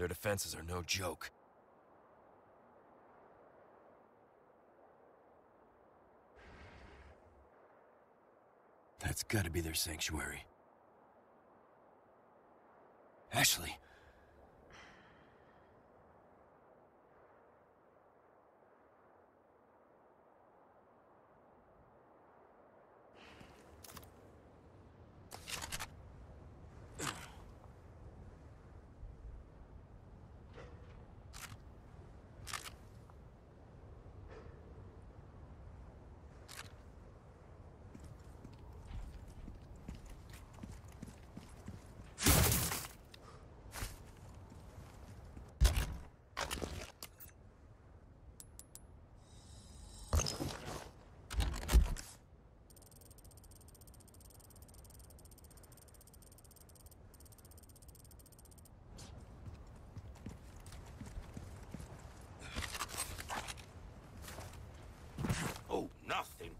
Their defenses are no joke. That's gotta be their sanctuary. Ashley!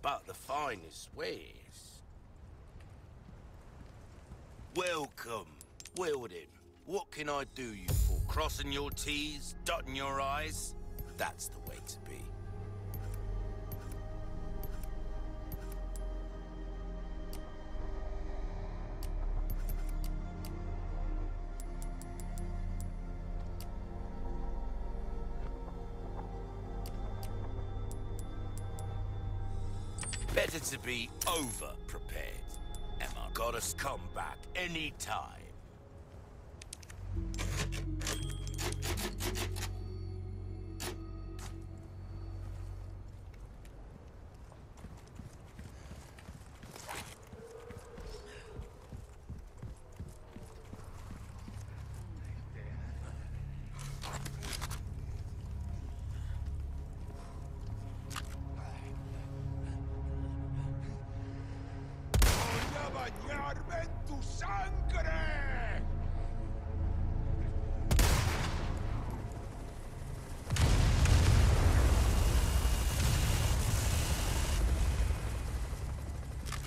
But the finest wares. Welcome, Weldon. What can I do you for? Crossing your T's, dotting your I's? That's the way to be. To be over-prepared. Emma, goddess come back anytime.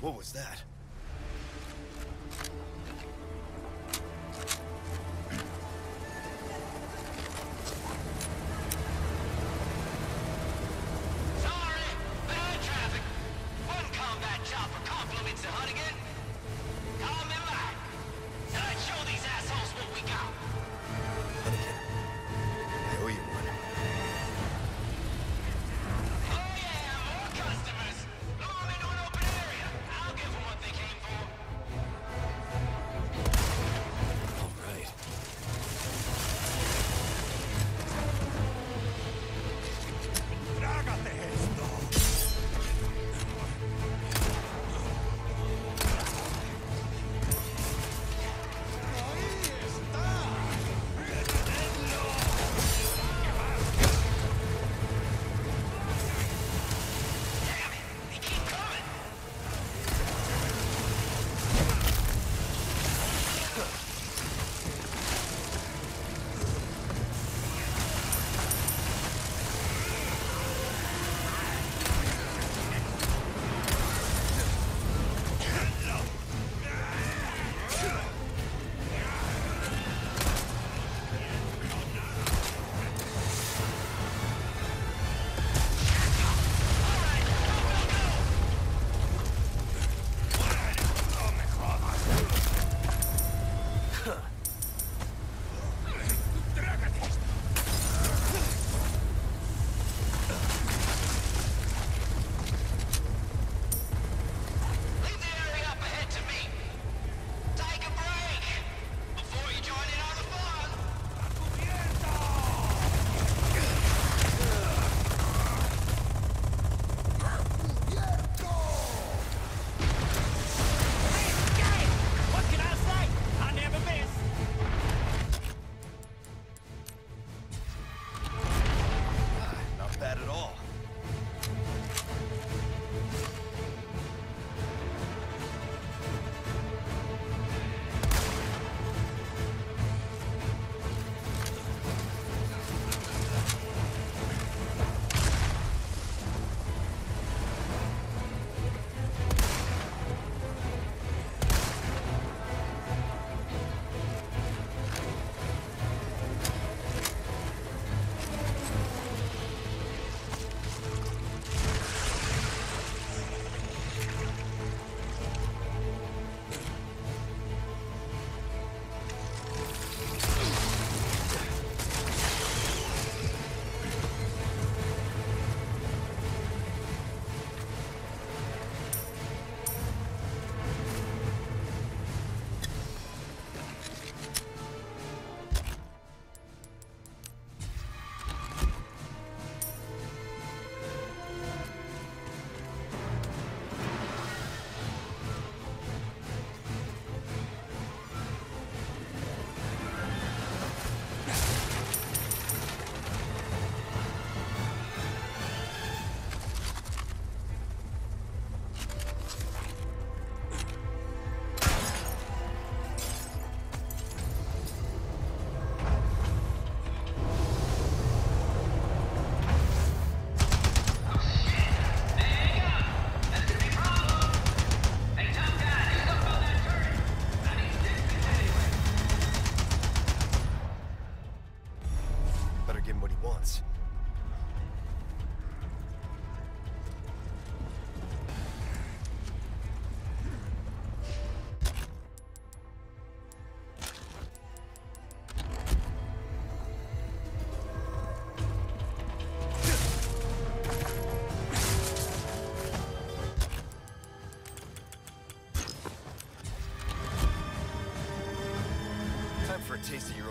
What was that? For a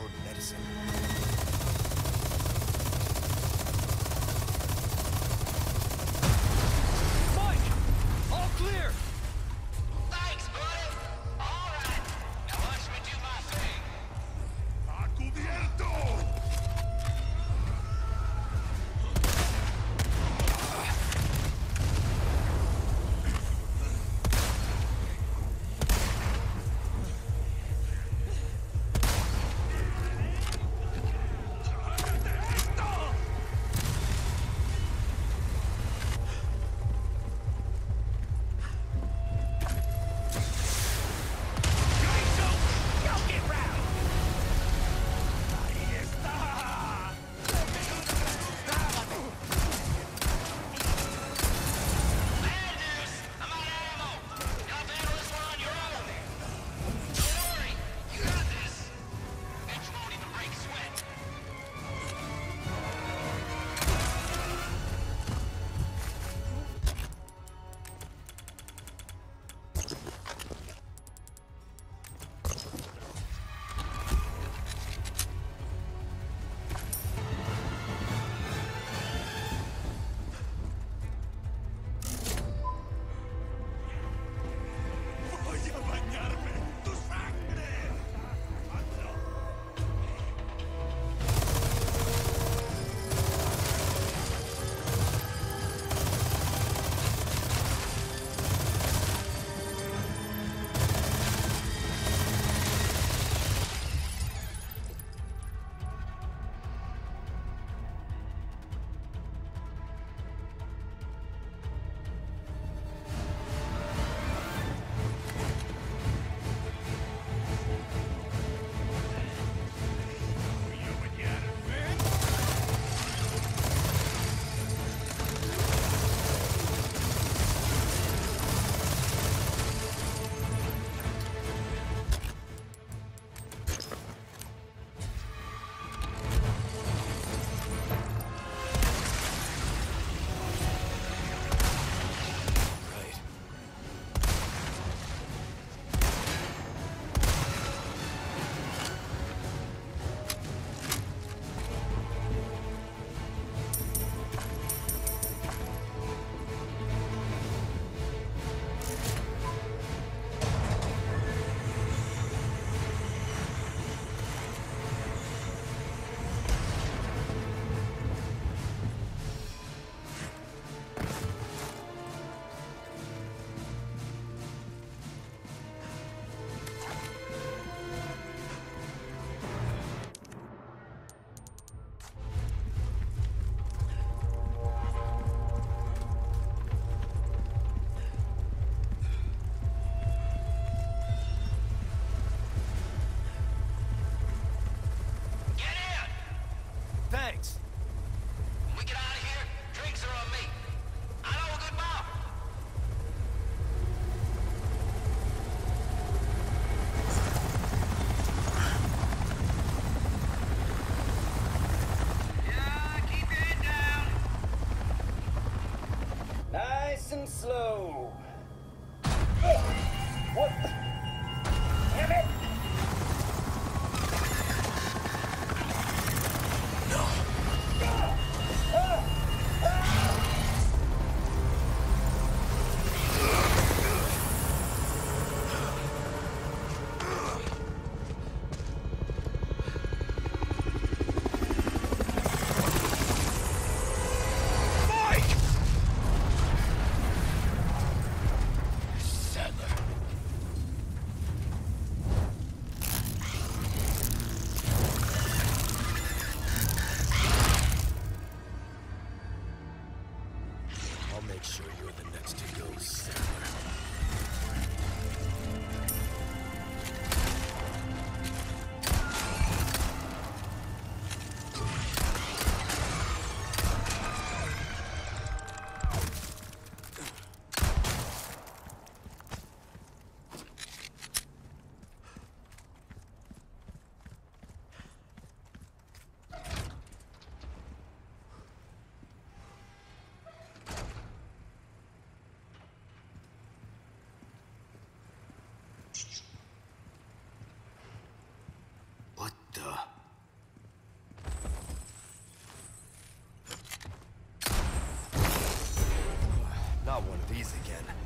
These again.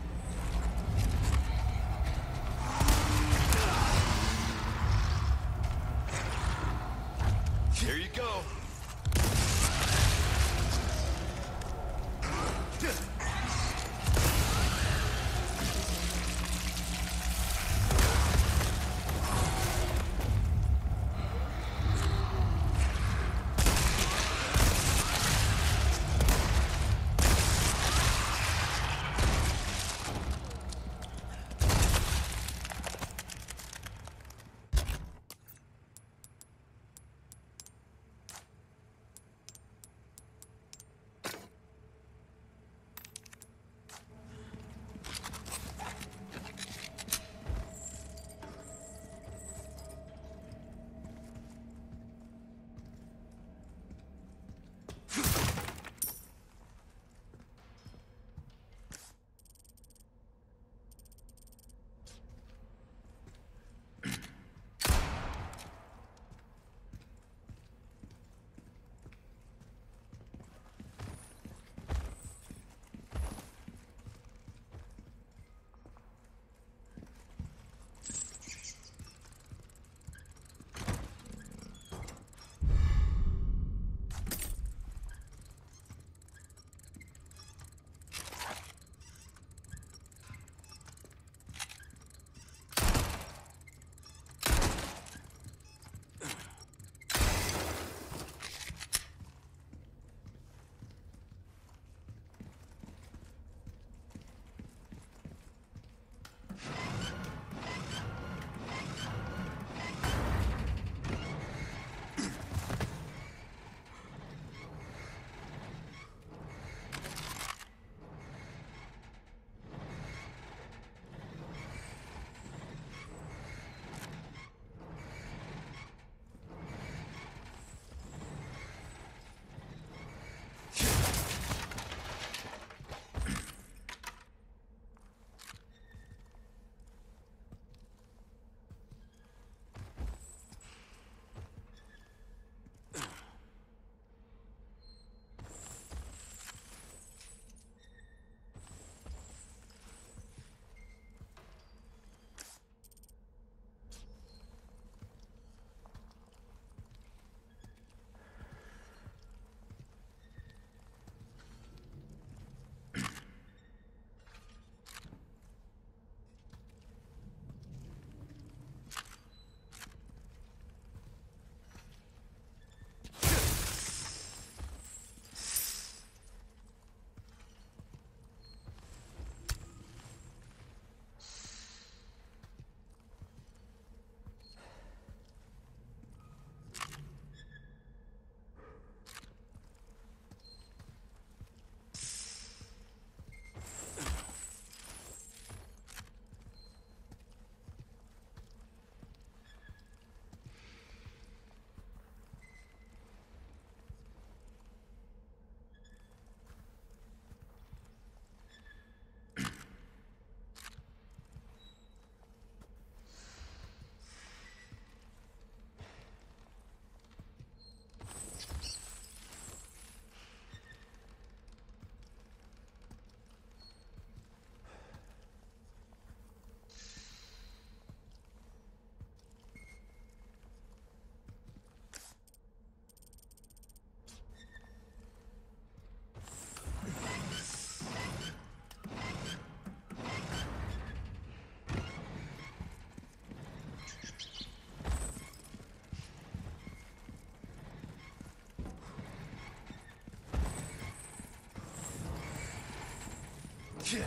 天。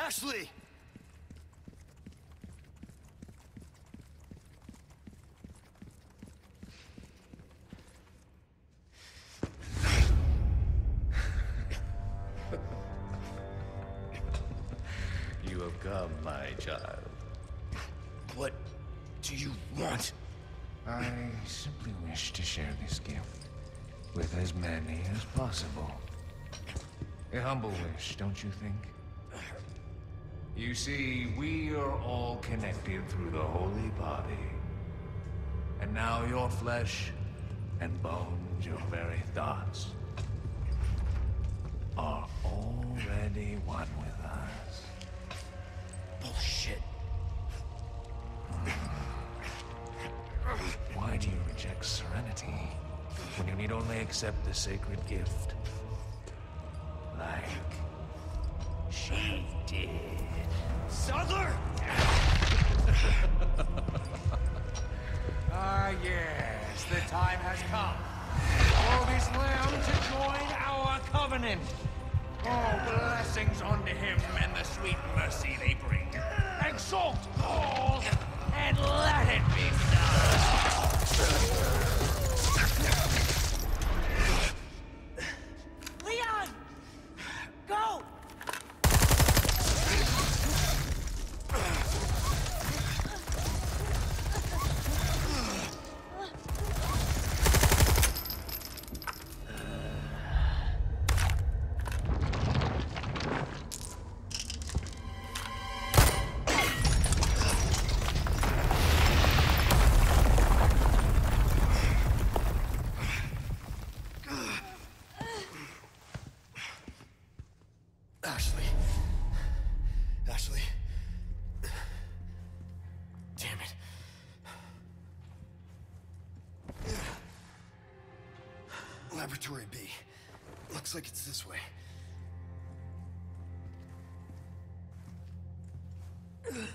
Ashley! You have come, my child. What do you want? I simply wish to share this gift with as many as possible. A humble wish, don't you think? You see, we are all connected through the holy body. And now your flesh and bones, your very thoughts, are already one with us. Bullshit. Why do you reject serenity when you need only accept the sacred gift? Laboratory B. Looks like it's this way. The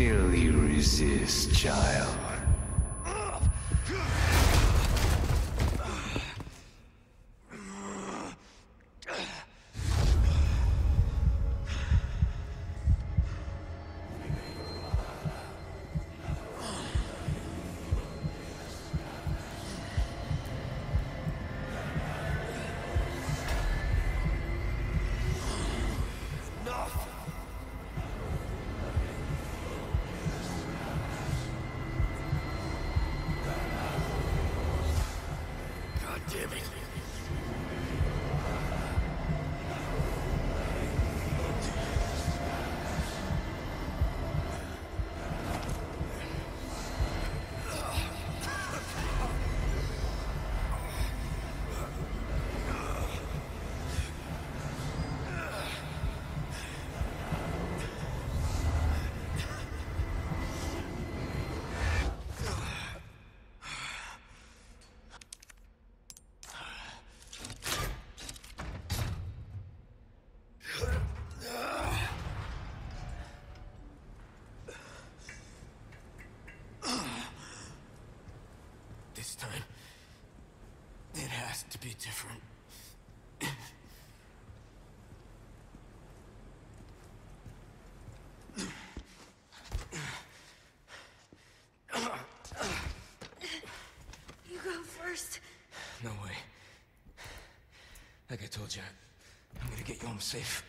Still you resist, child. To be different. You go first. No way. Like I told you, I'm gonna get you home safe.